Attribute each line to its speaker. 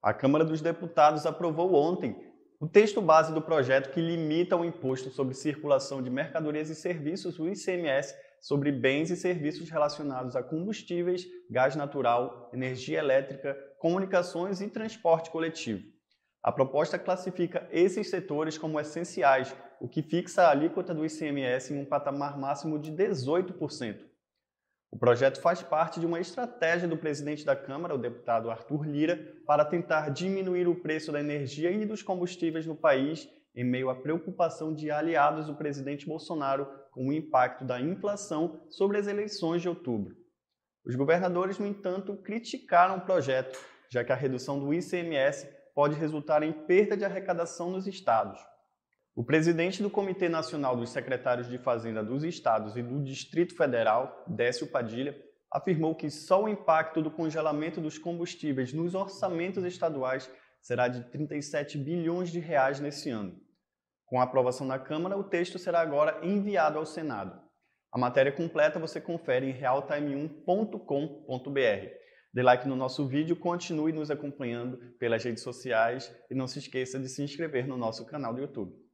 Speaker 1: A Câmara dos Deputados aprovou ontem o texto base do projeto que limita o imposto sobre circulação de mercadorias e serviços, o ICMS, sobre bens e serviços relacionados a combustíveis, gás natural, energia elétrica, comunicações e transporte coletivo. A proposta classifica esses setores como essenciais, o que fixa a alíquota do ICMS em um patamar máximo de 18%. O projeto faz parte de uma estratégia do presidente da Câmara, o deputado Arthur Lira, para tentar diminuir o preço da energia e dos combustíveis no país em meio à preocupação de aliados do presidente Bolsonaro com o impacto da inflação sobre as eleições de outubro. Os governadores, no entanto, criticaram o projeto, já que a redução do ICMS pode resultar em perda de arrecadação nos estados. O presidente do Comitê Nacional dos Secretários de Fazenda dos Estados e do Distrito Federal, Décio Padilha, afirmou que só o impacto do congelamento dos combustíveis nos orçamentos estaduais será de 37 bilhões de reais nesse ano. Com a aprovação na Câmara, o texto será agora enviado ao Senado. A matéria completa você confere em realtime1.com.br. Dê like no nosso vídeo, continue nos acompanhando pelas redes sociais e não se esqueça de se inscrever no nosso canal do YouTube.